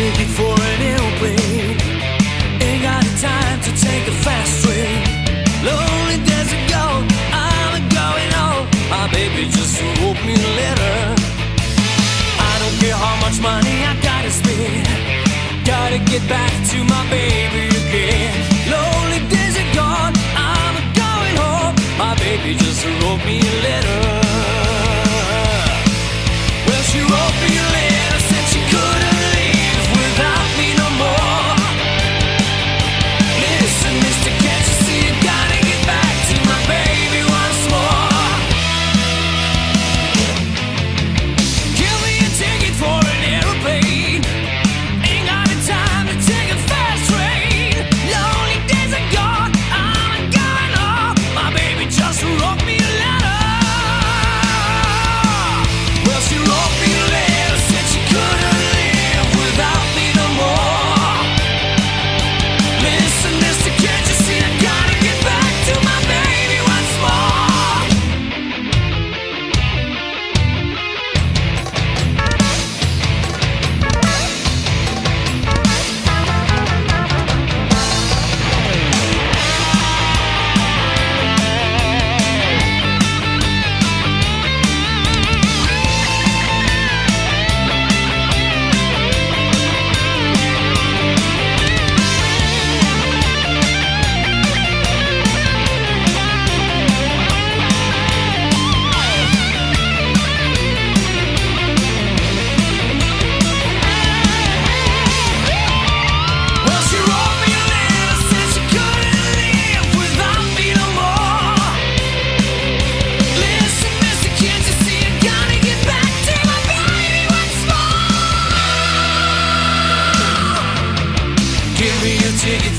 ticket for an airplane. Ain't got time to take a fast train. Lonely desert goat, I'm going. My baby just wrote me a letter. I don't care how much money I gotta spend. Gotta get back to my baby again. Baby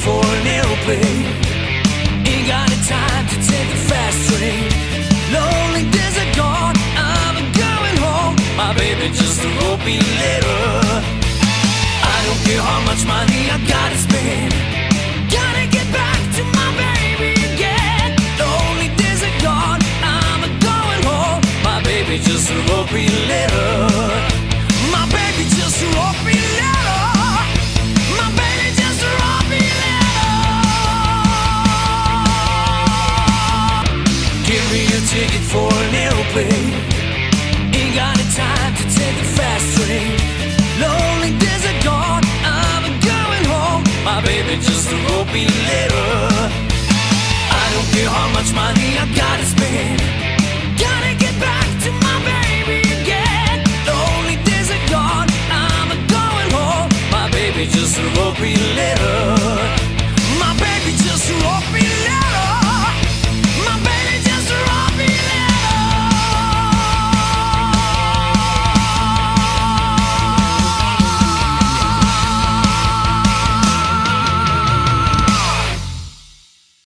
for an aeroplane. Ain't got the time to take the fast train. Lonely days are gone, I'm a going home. My baby just wrote me letter. I don't care how much money I gotta spend. Gotta get back to my baby again. Lonely days are gone, I'm going home. My baby just wrote me letter. Ain't got the time to take a fast train. Lonely days are gone, I'm going home. My baby just wrote me a letter. I don't care how much money I gotta spend.